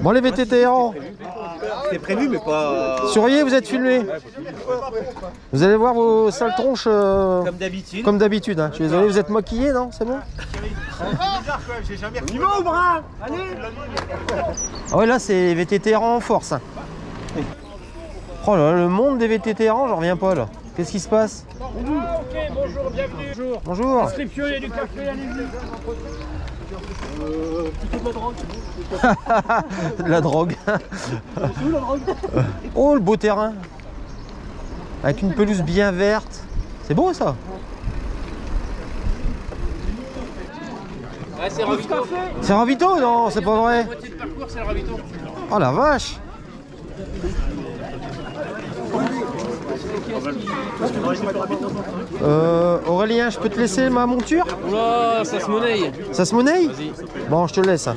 Bon, les VTT errants, C'était prévu, mais pas. surveillez, vous êtes filmés. Vous allez voir vos sales tronches euh, Comme d'habitude. comme d'habitude. hein. Je suis désolé, vous êtes maquillés, non C'est bon Ah ouais, là, c'est VTT errants en force. hein. Oh là là, le monde des VTT errants, j'en reviens pas là. Qu'est-ce qui se passe Ah, ok, bonjour, bienvenue. Bonjour. Bonjour. Inscription, il y a du café, allez-y. De la drogue. oh, le beau terrain. Avec une pelouse bien verte. C'est beau ça. Ouais, c'est Ravito. C'est Ravito Non, c'est pas vrai. Moitié de parcours, c'est le Ravito. Oh la vache. Euh, Aurélien, je peux te laisser ma monture Oula, ça se monnaie. Ça se monnaie Bon, je te le laisse. hein.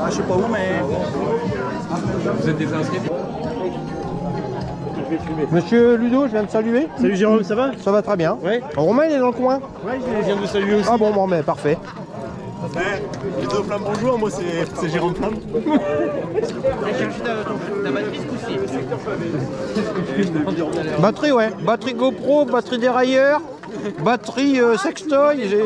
Ah, je sais pas où, mais. Vous êtes Monsieur Ludo, je viens de saluer. Salut Jérôme, ça va? Ça va très bien. Ouais. Romain, il est dans le coin. Ouais, je viens de saluer aussi. Ah bon, bon, mais parfait. Les deux flammes, bonjour, moi c'est Jérôme Flamme. T'as cherché ta, ton- ta batterie ce coup-ci Batterie, ouais. Batterie GoPro, batterie dérailleur, batterie euh, sextoy, j'ai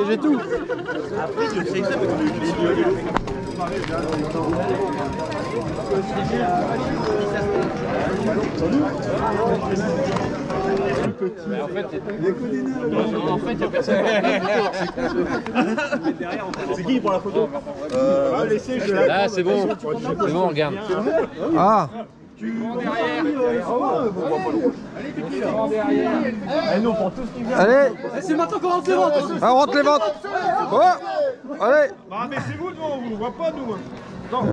j'ai tout. En fait, il y a personne. C'est qui pour la photo euh, ah, laissez, je. Là, c'est bon. C'est bon, regarde. Ah, Eh, nous on prend tout ce qui vient. allez, C'est maintenant qu'on rentre les ventes ah, on rentre les ventes. Allez. Ah, mais c'est vous, nous, on vous voit pas, nous. Non.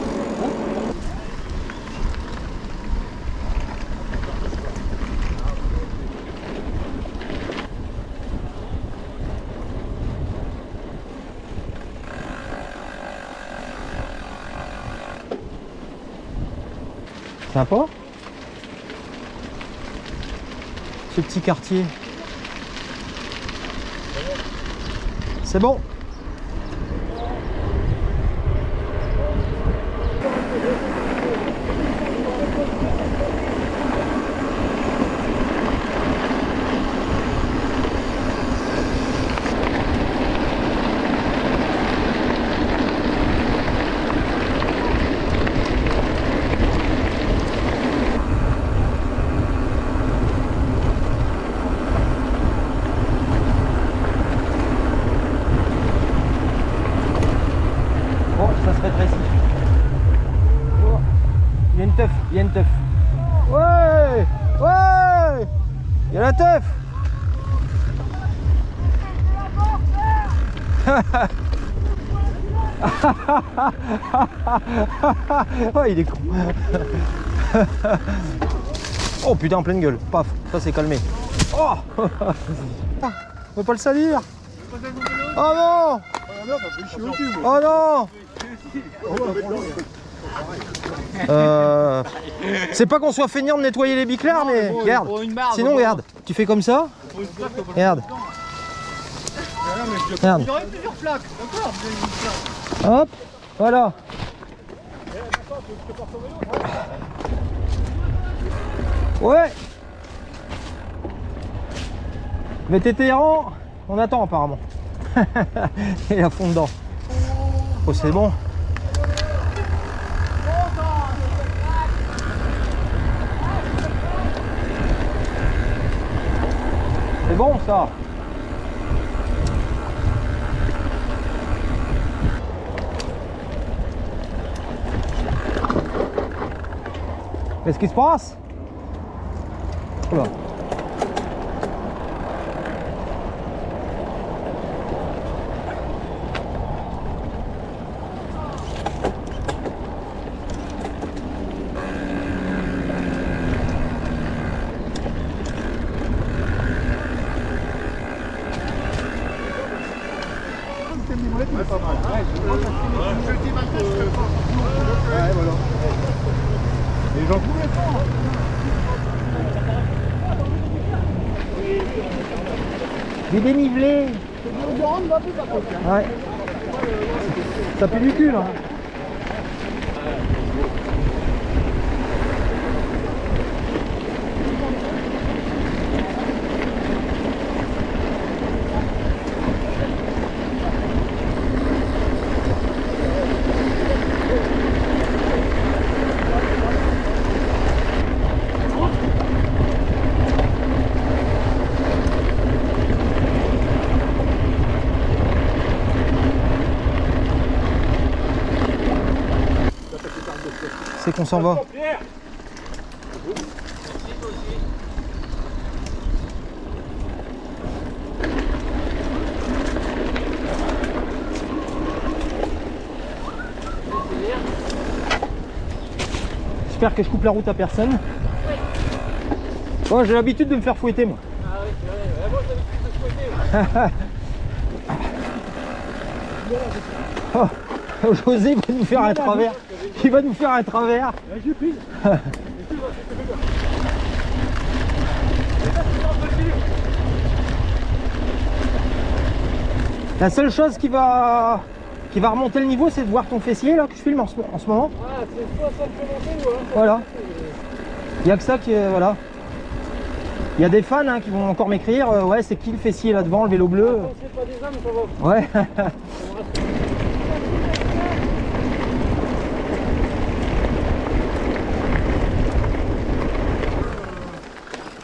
Sympa Ce petit quartier. C'est bon ça se rétrécit. Oh, Il y a une teuf, il y a une teuf. Ouais Ouais Il y a la teuf oh, il est con. oh putain, en pleine gueule. Paf, ça c'est calmé. Oh On peut pas le salir. Oh non Oh non Euh, C'est pas qu'on soit feignant de nettoyer les biclards, mais regarde. Sinon, regarde, tu fais comme ça. Regarde. Regarde. Hop, voilà. Ouais Mais t'étais on attend apparemment. Et à fond dedans. Oh c'est bon. C'est bon ça Qu'est-ce qui se passe Oula. Dénivelé. Ouais. Ça pue du cul là. C'est qu'on s'en va. J'espère que je coupe la route à personne. Moi j'ai l'habitude de me faire fouetter moi. Oh, José va nous faire un travers. Il va nous faire un travers. La seule chose qui va, qui va remonter le niveau, c'est de voir ton fessier là que je filme en ce, en ce moment. Ah, c'est soit ça fait monter ou alors Voilà. Il n'y a que ça qui est. Voilà. Il y a des fans hein, qui vont encore m'écrire euh, Ouais, c'est qui le fessier là devant, le vélo bleu? Quand c'est pas des hommes, ça va. Ouais.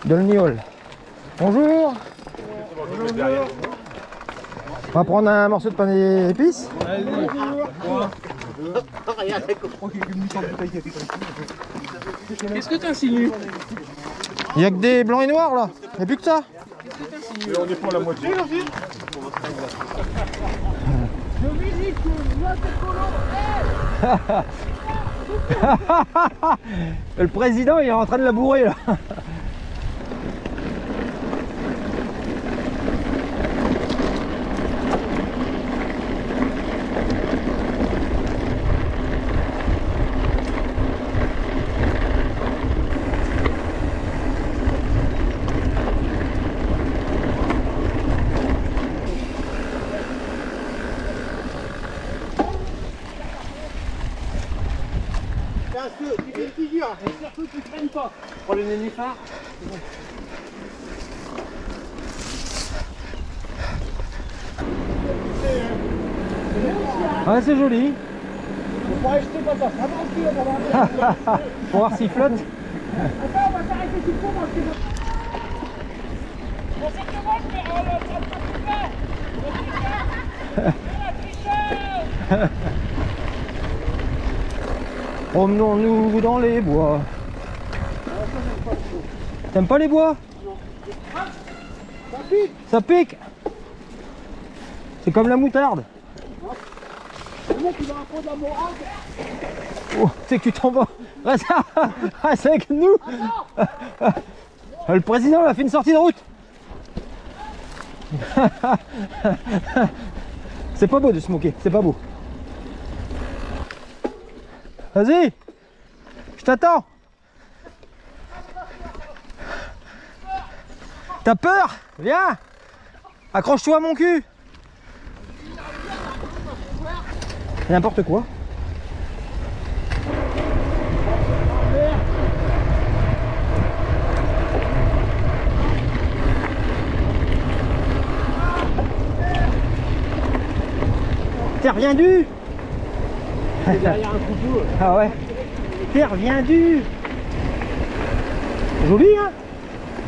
Dolniol. Bonjour. On va prendre un morceau de pain d'épices. Qu'est-ce que t'insinues Il n'y a que des blancs et noirs là. Il n'y a plus que ça. on est pour la moitié aussi Le président il est en train de la bourrer là. Prends le nénuphar. Ouais, c'est joli. On pourrait jeter pas ça. Ah on va voir. Pour voir s'il flotte. Attends, on va s'arrêter tout court parce que... Bon, c'est que moi, je. Oh là, ça fait tricheur Le tricheur Promenons-nous dans les bois. T'aimes pas les bois? Ça pique Ça pique C'est comme la moutarde. Oh, c'est que tu t'en vas. Reste, avec nous. Le président a fait une sortie de route. C'est pas beau de se moquer, c'est pas beau. Vas-y, je t'attends. T'as peur? Viens! Accroche-toi à mon cul! N'importe quoi. T'es reviendu Derrière un troupeau. Ah ouais? T'es reviendu Joli hein?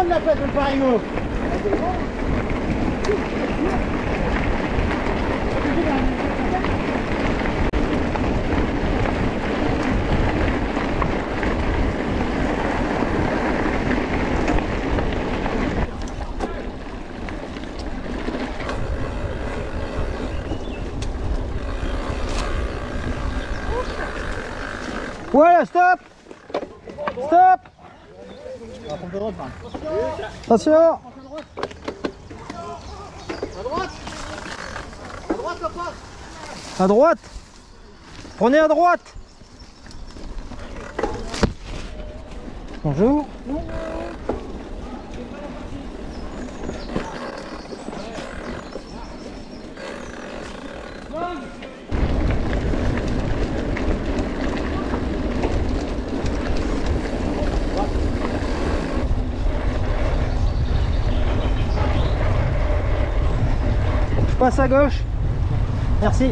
prendre la place de Parigo. Ouais, stop Stop Attention À droite. Prenez à droite. Bonjour. Je à gauche. Merci.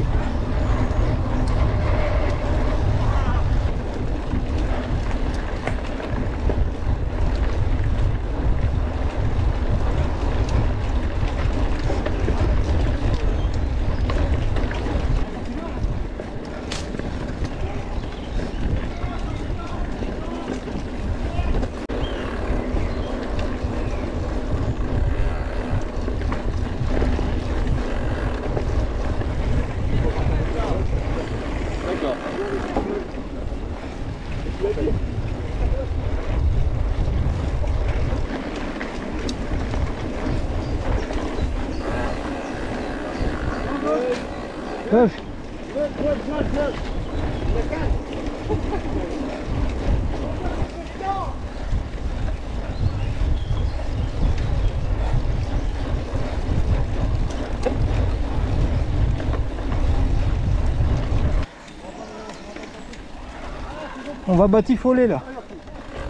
On va batifoler là.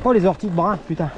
Oh les orties de brun, putain.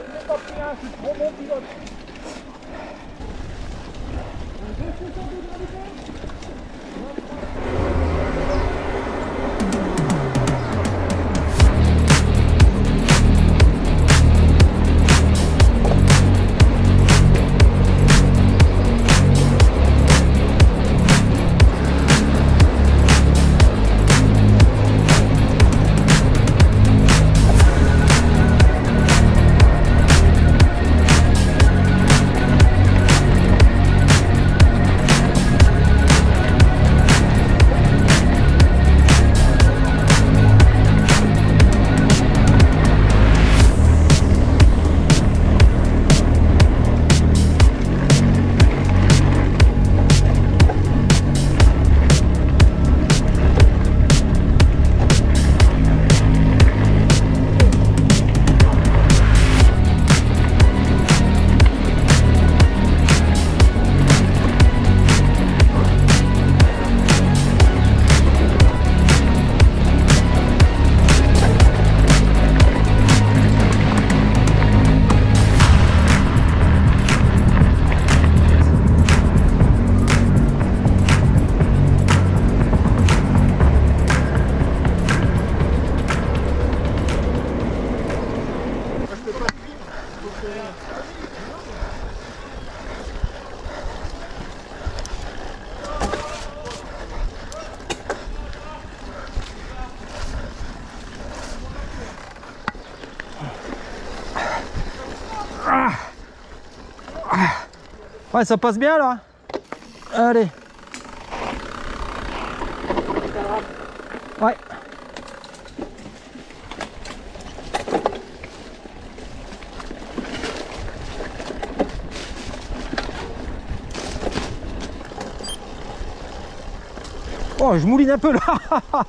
Ouais, ça passe bien là. Allez. Ouais. Oh, je mouline un peu là.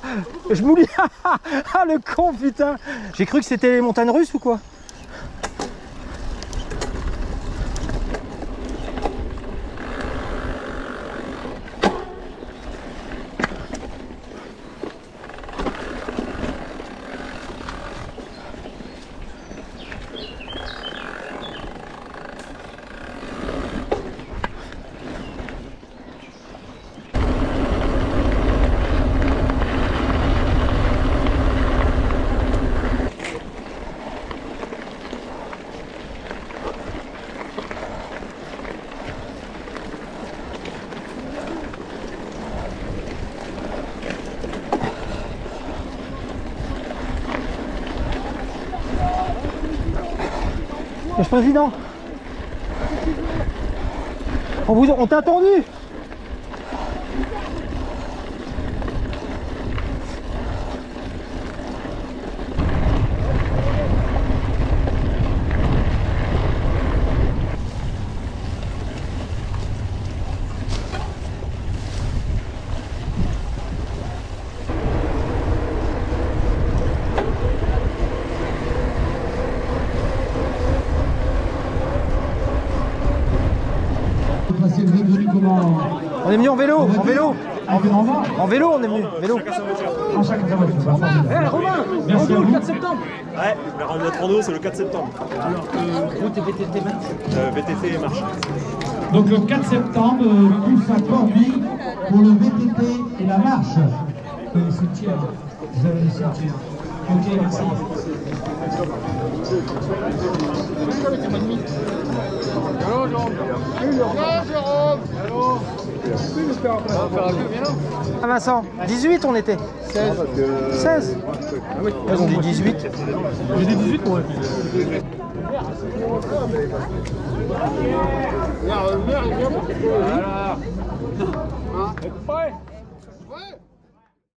je mouline. Ah, le con, putain. J'ai cru que c'était les montagnes russes ou quoi? Président. On, t'a attendu est venu en vélo, en vélo En vélo, on est venu, vélo formidable. Eh Romain Merci à vous. septembre Ouais, notre rando, c'est le 4 septembre. Route et VTT marche. Euh, VTT et marche. Donc le 4 septembre, euh, tous à Corby pour le VTT et la marche. Euh, soutien. Vous avez le soutien. Ok, merci. Ah Vincent, 18 on était. 16 16 Ils ont dit 18 J'ai dit 18 moi. Prêt?